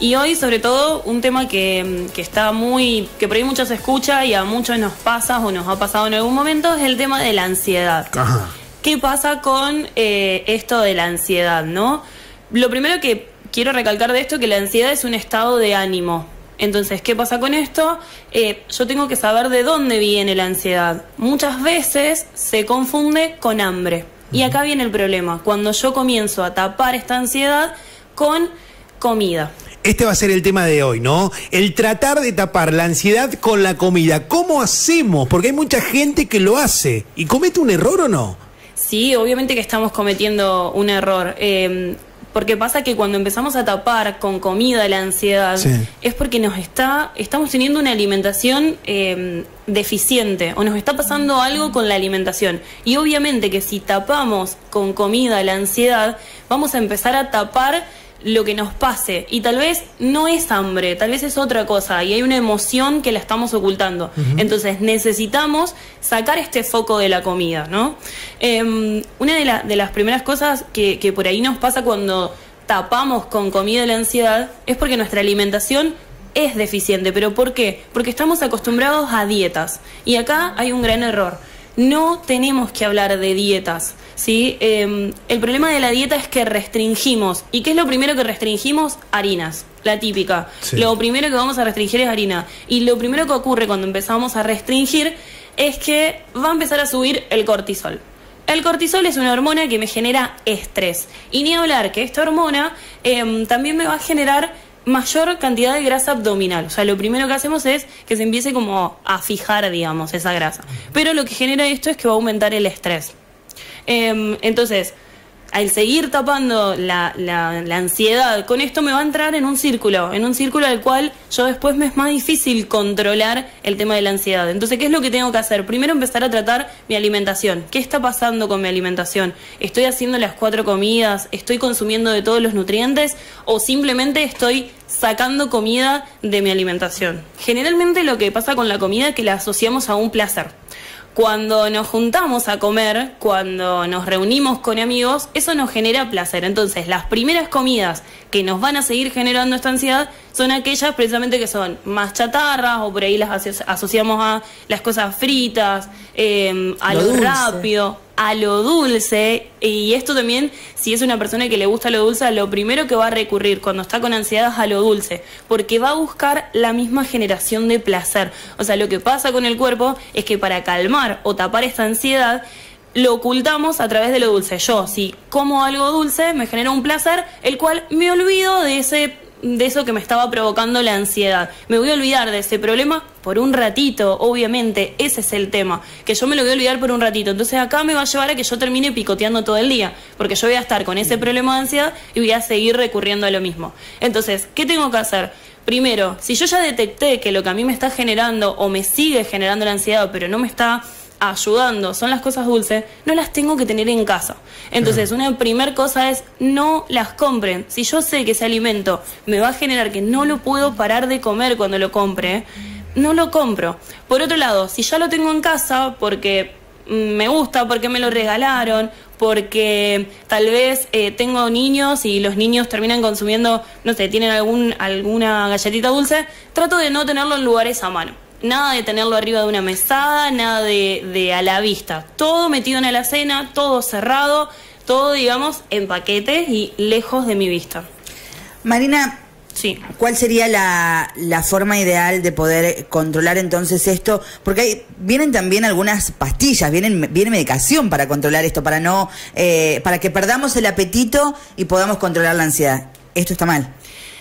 Y hoy, sobre todo, un tema que, que, está muy. que por ahí muchos se escucha y a muchos nos pasa o nos ha pasado en algún momento, es el tema de la ansiedad. Ajá. ¿Qué pasa con eh, esto de la ansiedad, no? Lo primero que quiero recalcar de esto es que la ansiedad es un estado de ánimo. Entonces, ¿qué pasa con esto? Eh, yo tengo que saber de dónde viene la ansiedad. Muchas veces se confunde con hambre. Y acá viene el problema, cuando yo comienzo a tapar esta ansiedad con comida. Este va a ser el tema de hoy, ¿no? El tratar de tapar la ansiedad con la comida. ¿Cómo hacemos? Porque hay mucha gente que lo hace. ¿Y comete un error o no? Sí, obviamente que estamos cometiendo un error. Eh, porque pasa que cuando empezamos a tapar con comida la ansiedad, Sí. es porque nos está, estamos teniendo una alimentación eh, deficiente o nos está pasando algo con la alimentación. Y obviamente que si tapamos con comida la ansiedad, vamos a empezar a tapar lo que nos pase. Y tal vez no es hambre, tal vez es otra cosa. Y hay una emoción que la estamos ocultando. Entonces necesitamos sacar este foco de la comida, ¿no? Eh, una de, la- de las primeras cosas que, que por ahí nos pasa cuando tapamos con comida la ansiedad es porque nuestra alimentación es deficiente. ¿Pero por qué? Porque estamos acostumbrados a dietas. Y acá hay un gran error. No tenemos que hablar de dietas. ¿sí? Eh, el problema de la dieta es que restringimos. ¿Y qué es lo primero que restringimos? Harinas. La típica. Sí. Lo primero que vamos a restringir es harina. Y lo primero que ocurre cuando empezamos a restringir es que va a empezar a subir el cortisol. El cortisol es una hormona que me genera estrés. Y ni hablar que esta hormona em, también me va a generar mayor cantidad de grasa abdominal. O sea, lo primero que hacemos es que se empiece como a fijar, digamos, esa grasa. Pero lo que genera esto es que va a aumentar el estrés. Em, entonces, al seguir tapando la, la- ansiedad, con esto me va a entrar en un círculo, en un círculo al cual yo después me es más difícil controlar el tema de la ansiedad. Entonces, ¿qué es lo que tengo que hacer? Primero empezar a tratar mi alimentación. ¿Qué está pasando con mi alimentación? ¿Estoy haciendo las cuatro comidas? ¿Estoy consumiendo de todos los nutrientes? ¿O simplemente estoy sacando comida de mi alimentación? Generalmente lo que pasa con la comida es que la asociamos a un placer. Cuando nos juntamos a comer, cuando nos reunimos con amigos, eso nos genera placer. Entonces, las primeras comidas que nos van a seguir generando esta ansiedad son aquellas precisamente que son más chatarras o por ahí las aso- asociamos a las cosas fritas, eh, a Lo lo, rápido, a lo dulce. Y esto también, si es una persona que le gusta lo dulce, lo primero que va a recurrir cuando está con ansiedad es a lo dulce, porque va a buscar la misma generación de placer. O sea, lo que pasa con el cuerpo es que para calmar o tapar esta ansiedad, lo ocultamos a través de lo dulce. Yo, si como algo dulce, me genera un placer, el cual me olvido de ese de eso que me estaba provocando la ansiedad. Me voy a olvidar de ese problema por un ratito, obviamente, ese es el tema, que yo me lo voy a olvidar por un ratito. Entonces acá me va a llevar a que yo termine picoteando todo el día, porque yo voy a estar con ese problema de ansiedad y voy a seguir recurriendo a lo mismo. Entonces, ¿qué tengo que hacer? Primero, si yo ya detecté que lo que a mí me está generando o me sigue generando la ansiedad, pero no me está ayudando, son las cosas dulces, no las tengo que tener en casa. Entonces, una primer cosa es no las compren. Si yo sé que ese alimento me va a generar que no lo puedo parar de comer cuando lo compre, no lo compro. Por otro lado, si ya lo tengo en casa porque mm, me gusta, porque me lo regalaron, porque tal vez eh, tengo niños y los niños terminan consumiendo, no sé, tienen algún, alguna galletita dulce, trato de no tenerlo en lugares a mano. Nada de tenerlo arriba de una mesada, nada de, de a la vista. Todo metido en la alacena, todo cerrado, todo, digamos, en paquetes y lejos de mi vista. Marina, Sí. ¿cuál sería la, la forma ideal de poder controlar entonces esto? Porque hay, vienen también algunas pastillas, vienen, viene medicación para controlar esto, para no, eh, para que perdamos el apetito y podamos controlar la ansiedad. Esto está mal.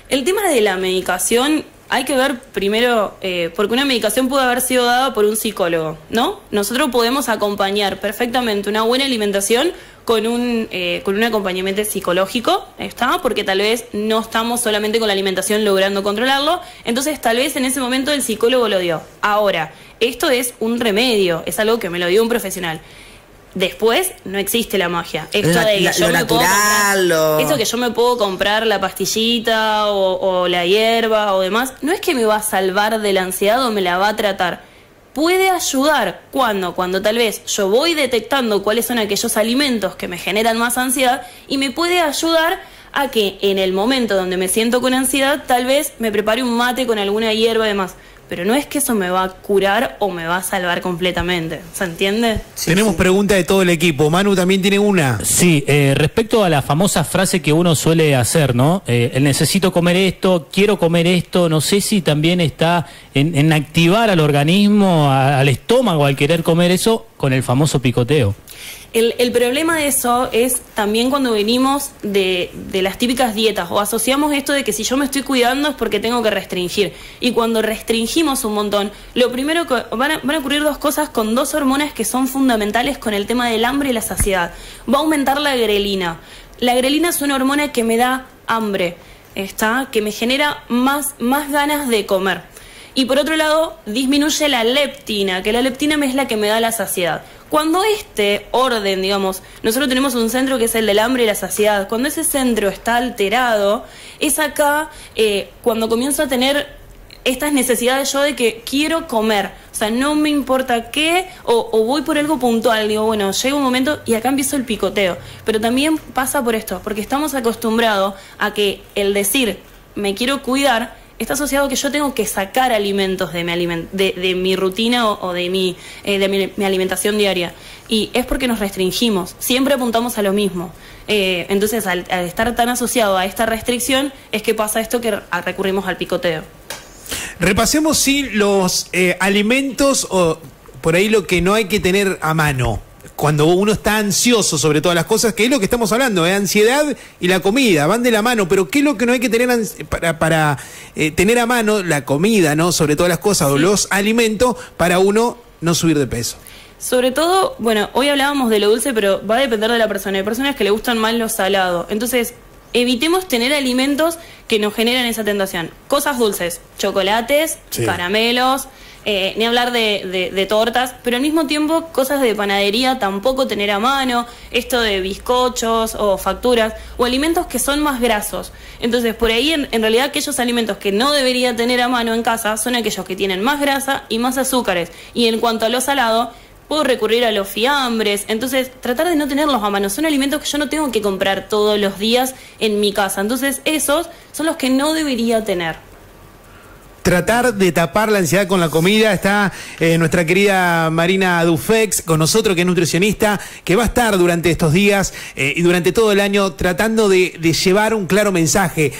El tema de la medicación hay que ver primero, eh, porque una medicación puede haber sido dada por un psicólogo, ¿no? Nosotros podemos acompañar perfectamente una buena alimentación con un, eh, con un acompañamiento psicológico, ¿está? Porque tal vez no estamos solamente con la alimentación logrando controlarlo, entonces tal vez en ese momento el psicólogo lo dio. Ahora, esto es un remedio, es algo que me lo dio un profesional. Después no existe la magia. Esto La- de que la- yo lo me puedo comprar- eso que yo me puedo comprar la pastillita o, o la hierba o demás, no es que me va a salvar de la ansiedad o me la va a tratar. Puede ayudar cuando, cuando tal vez yo voy detectando cuáles son aquellos alimentos que me generan más ansiedad y me puede ayudar a que en el momento donde me siento con ansiedad, tal vez me prepare un mate con alguna hierba y demás pero no es que eso me va a curar o me va a salvar completamente. ¿Se entiende? Tenemos preguntas de todo el equipo. Manu también tiene una. Sí, eh, respecto a la famosa frase que uno suele hacer, ¿no? Eh, necesito comer esto, quiero comer esto, no sé si también está en, activar al organismo, al estómago, al querer comer eso, con el famoso picoteo. El, problema de eso es también cuando venimos de, las típicas dietas o asociamos esto de que si yo me estoy cuidando es porque tengo que restringir. Y cuando restringimos un montón, lo primero que van a, ocurrir dos cosas con dos hormonas que son fundamentales con el tema del hambre y la saciedad. Va a aumentar la grelina. La grelina es una hormona que me da hambre, ¿está? que me genera más, más ganas de comer. Y por otro lado, disminuye la leptina, que la leptina es la que me da la saciedad. Cuando este orden, digamos, nosotros tenemos un centro que es el del hambre y la saciedad, cuando ese centro está alterado, es acá eh, cuando comienzo a tener estas necesidades yo de que quiero comer, o sea, no me importa qué, o, o, voy por algo puntual, digo, bueno, llega un momento y acá empiezo el picoteo, pero también pasa por esto, porque estamos acostumbrados a que el decir me quiero cuidar está asociado que yo tengo que sacar alimentos de mi, de, mi rutina o, de, mi, eh, de mi, alimentación diaria. Y es porque nos restringimos, siempre apuntamos a lo mismo. Eh, entonces, al, estar tan asociado a esta restricción, es que pasa esto que recurrimos al picoteo. Repasemos si los eh, alimentos o por ahí lo que no hay que tener a mano cuando uno está ansioso sobre todas las cosas, que es lo que estamos hablando, ¿eh? ansiedad y la comida, van de la mano, pero ¿qué es lo que no hay que tener para, para eh, tener a mano la comida, ¿no? Sobre todas las cosas, o los alimentos, para uno no subir de peso? Sobre todo, bueno, hoy hablábamos de lo dulce, pero va a depender de la persona. Hay personas que le gustan más lo salado. Entonces, evitemos tener alimentos que nos generan esa tentación. Cosas dulces, chocolates, caramelos, eh, ni hablar de, tortas, pero al mismo tiempo cosas de panadería tampoco tener a mano, esto de bizcochos o facturas, o alimentos que son más grasos. Entonces, por ahí en, en realidad aquellos alimentos que no debería tener a mano en casa son aquellos que tienen más grasa y más azúcares. Y en cuanto a lo salado, puedo recurrir a los fiambres, entonces tratar de no tenerlos a mano, son alimentos que yo no tengo que comprar todos los días en mi casa, entonces esos son los que no debería tener tratar de tapar la ansiedad con la comida. Está eh, nuestra querida Marina Dufex con nosotros, que es nutricionista, que va a estar durante estos días eh, y durante todo el año tratando de llevar un claro mensaje.